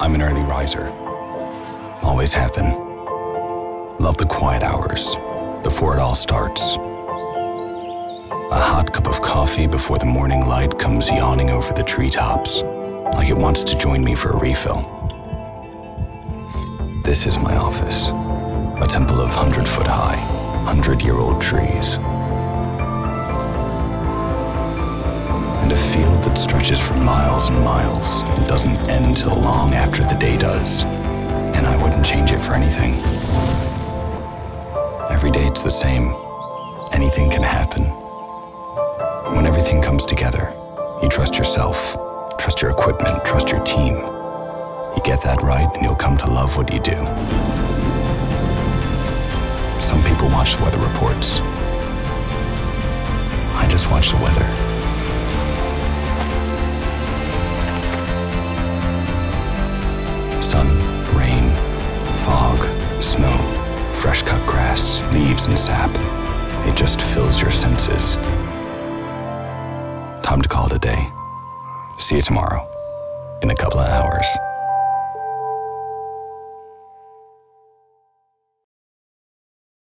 I'm an early riser. Always have been. Love the quiet hours before it all starts. A hot cup of coffee before the morning light comes yawning over the treetops, like it wants to join me for a refill. This is my office, a temple of hundred foot high, hundred year old trees. That stretches for miles and miles and doesn't end till long after the day does. And I wouldn't change it for anything. Every day it's the same. Anything can happen. When everything comes together, you trust yourself, trust your equipment, trust your team. You get that right, and you'll come to love what you do. Some people watch the weather reports. I just watch the weather. Sun, rain, fog, snow, fresh cut grass, leaves, and sap. It just fills your senses. Time to call it a day. See you tomorrow, in a couple of hours.